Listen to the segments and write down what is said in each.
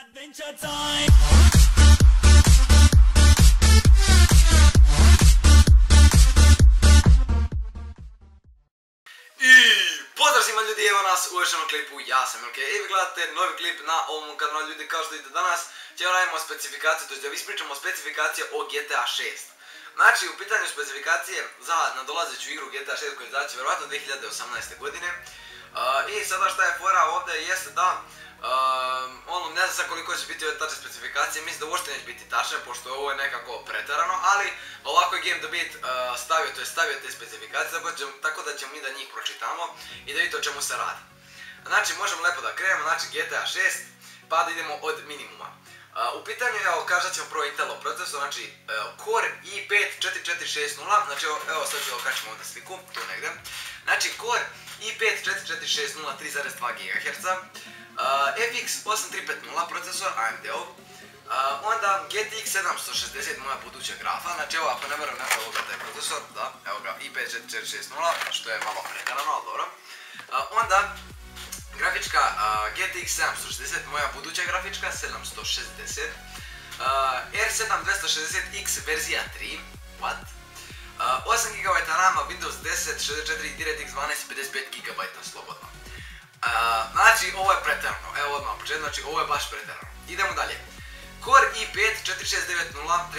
Adventure time. Nas u još jednom klipu, ja sam Milke i vi gledate novi klip na ovom kanalu ljudi kao što vidite danas ćemo radimo specifikacije, to je da vi ispričamo specifikacije o GTA 6 Znači u pitanju specifikacije za nadolazeću igru GTA 6 koja izaći vjerojatno 2018. godine Uh, I sada šta je fora ovdje jeste da uh, ono, ne znam koliko će biti ove tačne specifikacije, mislim da uopšte neće biti tačne, pošto ovo je nekako pretarano, ali ovako je Game the Beat uh, stavio, to je stavio te specifikacije, tako, da ćemo mi da njih pročitamo i da vidite o čemu se radi. Znači, možemo lepo da krenemo, znači GTA 6, pa da idemo od minimuma. Uh, u pitanju, evo, kažat ćemo prvo Intelov procesor, znači uh, Core i5 4460, znači evo, sad ću okačimo ovdje sliku, tu negdje. Znači Core i5 4460 3,2 GHz, uh, FX 8350 procesor AMD-ov, onda GTX 760 moja buduća grafa, znači evo ako ne verujem neko ovoga taj procesor, da, evo ga i5 4460, što je malo pretarano, ali dobro. Onda grafička GTX 760, moja buduća grafička 760, uh, R7 260X verzija 3, what? 8 GB RAM, Windows 10, 64, DirectX 12 i 55 GB slobodno. Znači ovo je pretjerano, evo odmah početno, znači ovo je baš pretjerano. Idemo dalje. Core i5 4690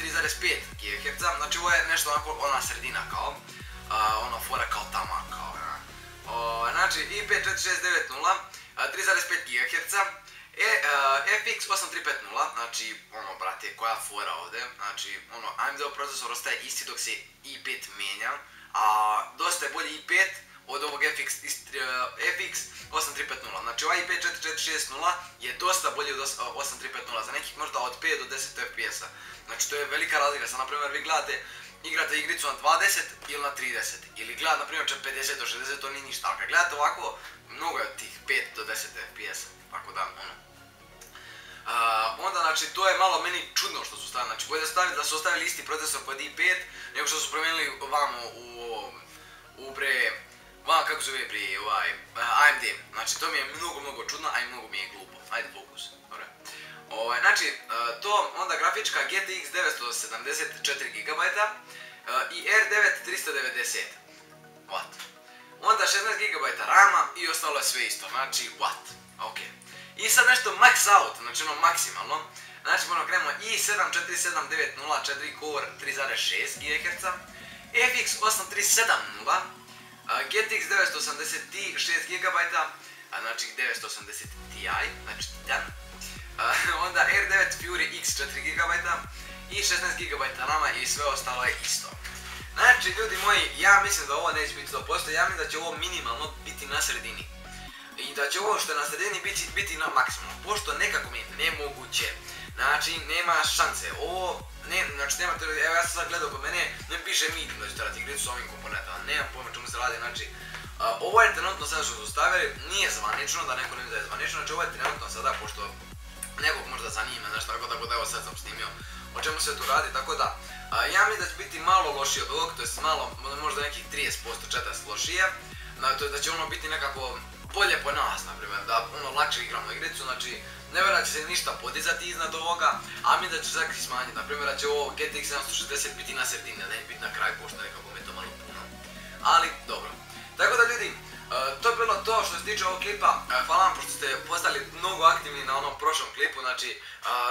3,5 GHz, znači ovo je nešto onako ona sredina kao, ono fora kao tama kao, znači i5 4690 3,5 GHz, E, FX 8350, znači ono brate koja fora ovdje, znači ono AMD procesor ostaje isti dok se i5 mijenja, a dosta je bolji i5 od ovog FX, FX 8350, znači ovaj i5 4460 je dosta bolji od 8350, za nekih možda od 5 do 10 FPS-a, znači to je velika razlika, sad na primjer vi gledate igrate igricu na 20 ili na 30, ili gledate na primjer 50 do 60, to nije ništa, ali kad gledate ovako, mnogo je tih 5 do 10 FPS-a, tako da ono. Onda znači to je malo meni čudno što su stavili, znači bolje stavili, da su ostavili isti procesor kod i5 nego što su promijenili vamo u, u bre, vamo kako zove bre, ovaj, AMD, znači to mi je mnogo mnogo čudno, a i mnogo mi je glupo, ajde fokus, dobro. Ovaj, znači uh, to onda grafička GTX 974 GB i R9 390, what? Onda 16 GB RAM i ostalo je sve isto, znači what. Okay. I sad nešto max out, znači ono maksimalno. Znači moramo krenemo i7 47904 core 3.6 GHz, FX 8370, GTX 980 Ti 6 GB, znači 980 Ti, znači Titan. Onda R9 Fury X 4 GB i 16 GB RAM i sve ostalo je isto. Znači ljudi moji, ja mislim da ovo neće biti 100%, ja mislim da će ovo minimalno biti na sredini. I da će ovo što je na sredini biti, biti na maksimum, pošto nekako mi je nemoguće. Znači, nema šanse, ovo, ne, znači nema, evo ja sam sad gledao kod mene, ne piše medium da ću trebati igricu s ovim komponentama, nemam pojma čemu se radi, znači, ovo je trenutno sada što su stavili, nije zvanično, da neko ne da je zvanično, znači ovo je trenutno sada, pošto nekog možda zanima, znači tako, tako da evo sad sam snimio o čemu se tu radi, tako da, ja mislim da će biti malo lošije od ovog, to je malo, možda nekih 30% 40 lošije, da, to je da će ono biti nekako bolje po nas, na primjer, da ono lakše igramo igricu, znači ne vjerujem da će se ništa podizati iznad ovoga, a mi da će i smanjiti, na primjer da će ovo GTX 760 biti na sredini, da ne biti na kraju, pošto nekako mi je to malo puno. Ali, dobro. Tako da ljudi, to je to što se tiče ovog klipa, hvala vam pošto ste postali mnogo aktivni na onom prošlom klipu, znači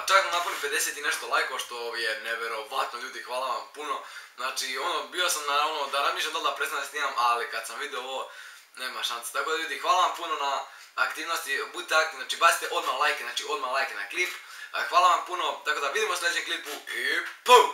čak nam napuni 50 i nešto lajkova što je neverovatno ljudi, hvala vam puno. Znači ono, bio sam na ono da razmišljam da da prestanem snimam, ali kad sam vidio ovo, nema šanse. Tako da ljudi, hvala vam puno na aktivnosti, budite aktivni, znači bacite odmah lajke, znači odmah lajke na klip. Hvala vam puno, tako da vidimo u sljedećem klipu i PUM!